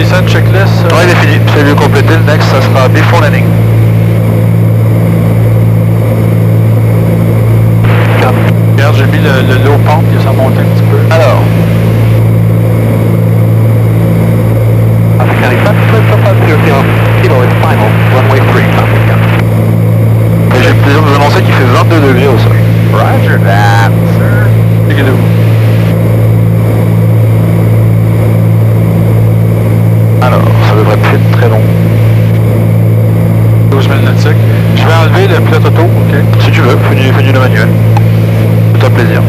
descend checklist. euh, il est fini. C'est lui complété. Le next, ça sera before landing. Regarde, j'ai mis le, le low pump, et ça monte un petit peu. Alors. J'ai le plaisir de vous annoncer qu'il fait 22 degrés au sol. Roger that, sir. Take it over. Alors, ça devrait plus être très long. 12 000 nautiques. Je vais enlever le pilote auto, ok? Si tu veux, fais fais du manuel. C'est un plaisir.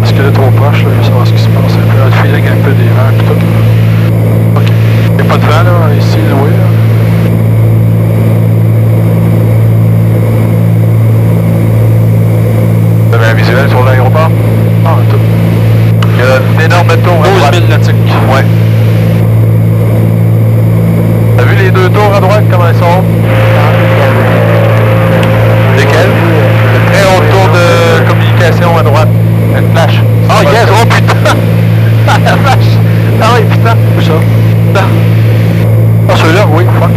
Parce que là, trop proche, là, je veux savoir ce qui se passe. Un peu le feeling, un peu des vents, tout. Ok. Il n'y a pas de vent, là, ici, là, oui, là. Vous avez un visuel sur l'aéroport? Ah, tout. Il y a un énorme bateau à 12 droite. 000 nautiques. Ouais. T'as vu les deux tours à droite, comment ils sont? Lesquels Le très haut tour de à droite. Une flash. Oh yes, oh putain Ah la vache Ah oui, putain Où ça? Putain. Ah, celui-là, oui, fuck.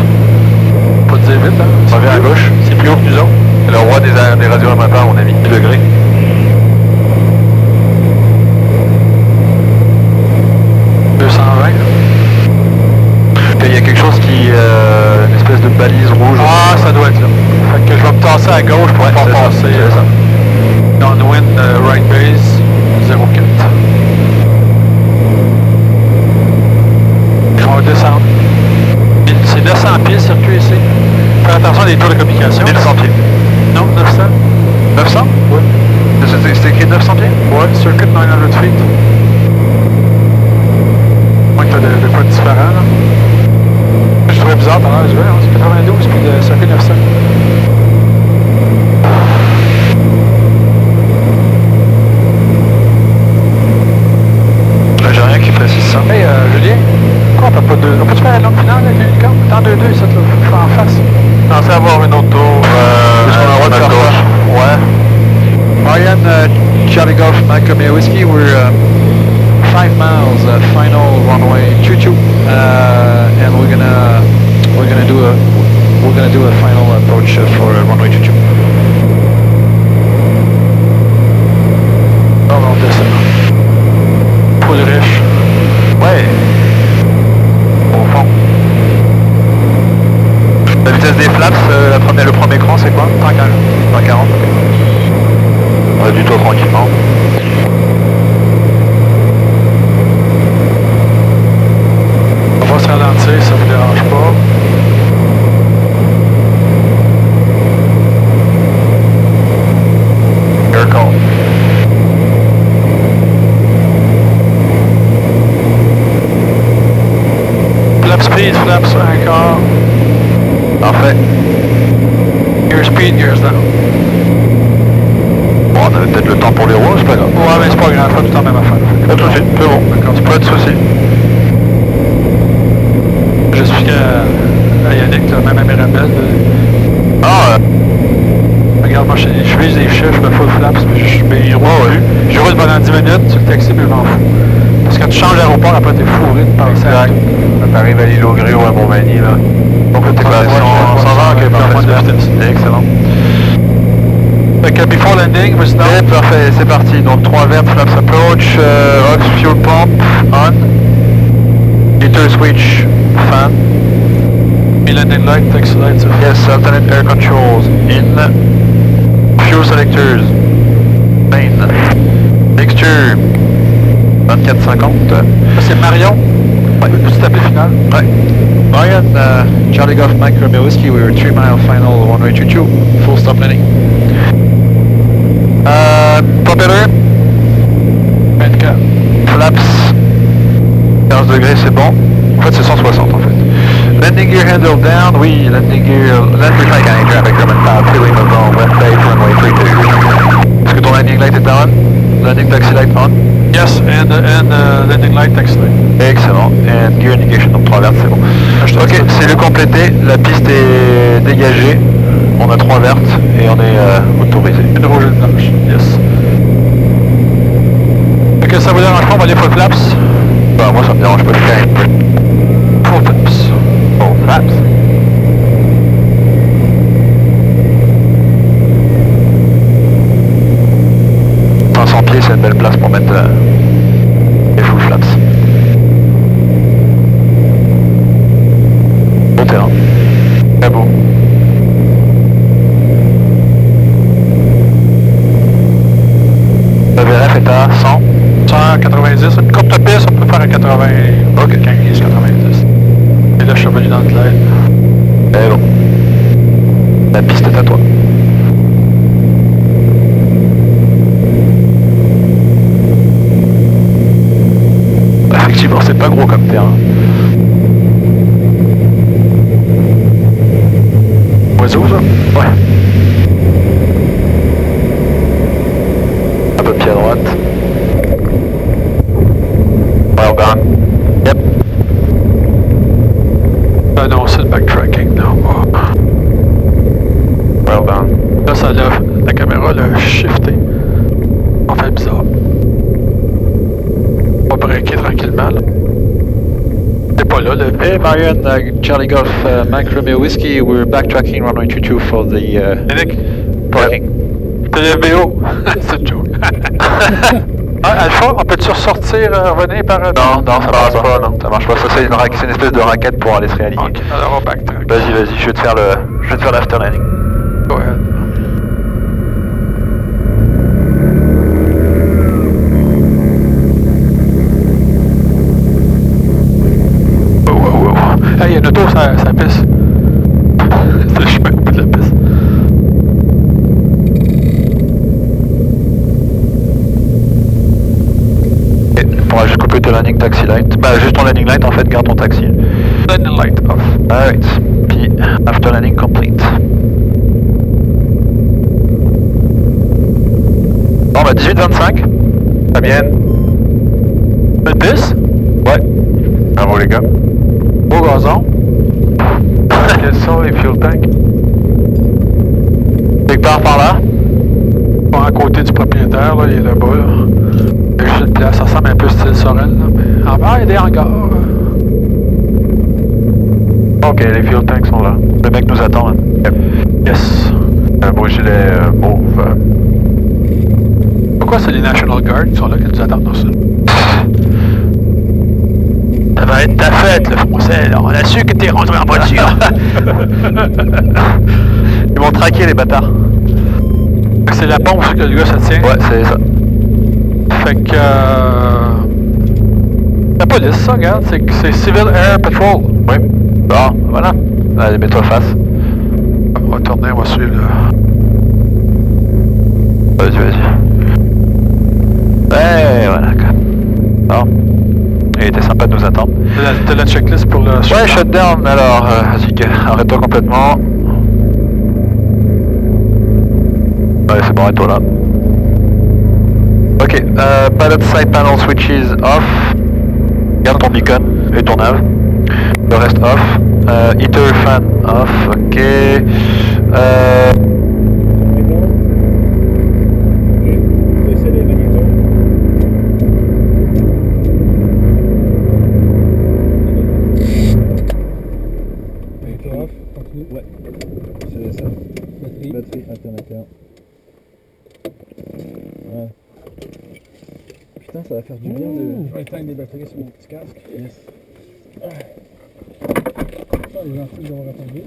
Pas te dire vite, hein? On revient à gauche. C'est plus haut que nous autres. C'est le roi des, des radios amateurs, on a mis 10 degrés. « 220. Et il y a quelque chose qui... Euh, une espèce de balise rouge. Ah, ça doit être là. Fait que je vais me tasser à gauche pour Ouais, c'est ça, passer. C'est ça. Downwind, right base, 04. On va descendre. C'est 900 pieds le circuit ici. Fais attention des tours de communication. 1100 pieds. Non, 900. 900 Oui. C'est- écrit 900 pieds Ouais, circuit 900 feet. Que t'as de, de quoi de différent, là. Je trouvais bizarre pendant je vais, hein, c'est 92 puis le circuit 900. Là, j'ai rien qui précise ça. Hey, euh, Julien, pourquoi on peut pas deux... On peut-tu faire la longue finale avec l'unicorn? T'es en 2-2, ça, là. Je suis en face. Pensez avoir une autre tour. Euh, Est-ce qu'on a le droit de à faire gauche. ça? Ouais. Ryan, uh, Romeo Whiskey, we're uh, five miles, uh, final runway choo-choo, uh, and we're gonna we're gonna do a we're gonna do a final approach uh, for runway choo-choo. Oh, on descend. Poule riche. Ouais. Au fond. La vitesse des flaps, euh, la première, le premier écran, c'est quoi? 140. 140. Du tout tranquillement. On va se ralentir, ça vous dérange pas. Air call. Flap speed, flaps un quart. Parfait. Gear speed, gears down. Bon, on avait peut-être le temps pour les roues, c'est pas grave. Ouais, mais c'est pas grave, pas tout le temps même affaire. Pas de soucis, c'est bon. D'accord, c'est Pas de soucis. J'expliquais à, à Yannick, là, même à Mirabel. Ah, euh, Regarde, moi, je, je vise des chiffres, je me full flaps, puis je, mais je roule Ouais, ouais. plus. Je roule pendant 10 minutes sur le taxi, puis je m'en fous. Parce que quand tu changes d'aéroport, après, t'es fourré de penser à tout. Quand t'arrives à l'île au Gréo à Montmagny, là. Donc, t'es pas sans, sans ouais, parfait, moins de super. Que before landing, vous Ok, parfait, c'est parti. Donc 3 vertes, flaps approach, euh, ox fuel pump on, heater switch fan, Et landing light, taxi light, ça fait. yes, alternate air controls in, fuel selectors, main, mixture, 2450. Ça, c'est Marion? Ouais. Peux-tu taper final? Ouais. Ryan, uh, Charlie Golf, Mike Romeo Whiskey, we were three mile final one-way choo-choo, full stop landing. Euh, propeller, 24. flaps, 15 degrés, c'est bon. En fait, c'est 160 en fait. Landing gear handle down, oui, landing gear, landing light any traffic coming south, feeling of zone, west base, runway 32. Est-ce que ton landing light est on? Landing taxi light on? Yes, and, uh, and uh, landing light, taxi light. Excellent. And gear indication, donc 3 vertes, c'est bon. Ok, c'est le complété, la piste est dégagée, on a 3 vertes et on est euh, autorisé. Une rouge et une blanche. Yes. Que ça vous dérange pas, on va aller full flaps? Bah, moi ça me dérange pas de faire. flaps. Enfin, 100 pieds, c'est une belle place pour mettre euh, les full flaps. Beau terrain. Très beau. Le VRF est à 100. 190, une courte piste, on peut faire à 80, ok, 15, 90. Et là, je suis revenu dans le glide. Eh bon. La piste est à toi. Effectivement, c'est pas gros comme terrain. Oiseau, ça? Ouais. Un peu pied à droite. Well done. Yep. Non, c'est le backtracking, non. Oh. Well done. Là, ça l'a, la caméra l'a shifté. En fait, bizarre. On va breaker tranquillement, là. T'es pas là, le... Hey Marion, uh, Charlie Golf, uh, Mike Romeo Whiskey, we're backtracking runway 22 for the uh, Nick, parking. t'es le VO. c'est une joke. ah, Alpha, on peut-tu ressortir, euh, revenir par... Non, non, ça marche pas, non, ça marche pas. Ça, c'est une, espèce de raquette pour aller se réaligner. Ok, alors on backtrack. Vas-y, vas-y, je vais te faire le, je vais te faire ahead. Oh, oh, oh. Hey, il y a une auto, ça, ça pisse. C'est le chemin au bout de la piste. Et landing taxi light. Bah, juste ton landing light, en fait, garde ton taxi. Landing light off. Alright. Puis, after landing complete. Bon, bah, 18-25. Fabienne. Une piste? Ouais. Bravo, les gars. Beau gazon. Quels sont les fuel tanks? Quelque part par là? Pas à côté du propriétaire, là, il est là-bas, là. Ça ressemble un peu style Sorel, là, mais en bas, il y a des hangars. Ok, les fuel tanks sont là. Le mec nous attend. hein. Yes. Un beau gilet euh, mauve. euh. Pourquoi c'est les National Guard qui sont là, qui nous attendent dans ça? Ça va être ta fête, le français, là. On a su que t'es rentré en voiture. Ils vont traquer les bâtards. c'est la pompe que le gars se tient. Ouais, c'est ça. Fait que... Euh... La police, ça, regarde. C'est c'est Civil Air Patrol. Oui. Bon, voilà. Allez, mets-toi face. On va tourner, on va suivre le... Vas-y, vas-y. Ouais, voilà. quoi. Bon. Il était sympa de nous attendre. T'as la, checklist pour le... Ouais, shutdown, alors, euh, arrête-toi complètement. Ouais, c'est bon, arrête-toi là. Ok, euh, pilot side panel switches off. Garde ton beacon et ton nav. Le reste off. Euh, heater fan off, ok. Euh, Baissez les magnétons. Magnéton off, continue. Ouais. C'est ça. Batterie. Batterie alternateur. Ouais. Putain, ça va faire du bien de. Je vais éteindre les batteries sur mon petit casque. Yes. Ça, les gentils d'avoir attendu.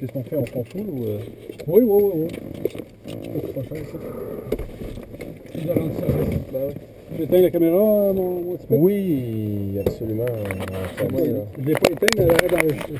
Qu'est-ce qu'on fait On prend full ou. euh? Oui, oui, oui, oui. C'est pas cher, service. Bah oui. Tu éteins la caméra, euh, mon, mon petit peu? Oui, absolument. euh, là. Je l'ai pas éteint, elle arrête d'enregistrer.